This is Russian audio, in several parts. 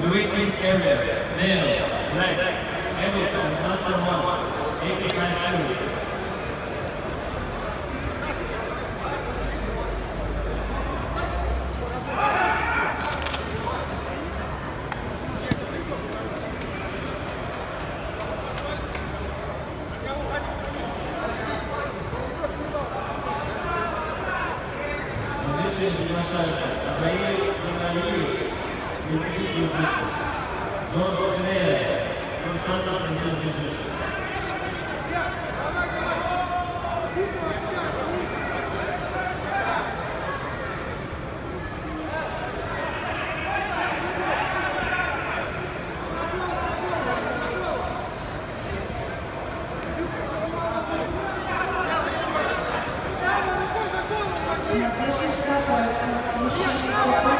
The waiting area, male, black, able to master one, 89 kilos. Thank you. Тысяч шагов мужчина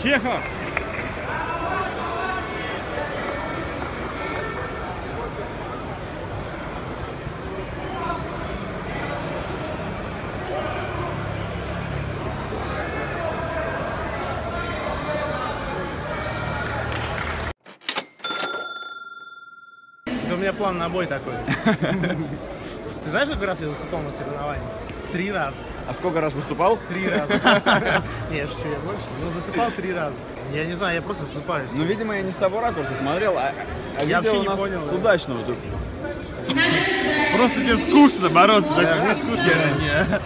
Чехов! У меня план на бой такой. Ты знаешь, сколько раз я засыпал на соревнованиях? Три раза. А сколько раз выступал? Три раза. Не, шучу, я больше. Ну, засыпал три раза. Я не знаю, я просто засыпаюсь. Ну, видимо, я не с того ракурса смотрел, а, а Я видео вообще у не нас понял, с да. удачного тут. Просто тебе скучно бороться. Да, мне скучно.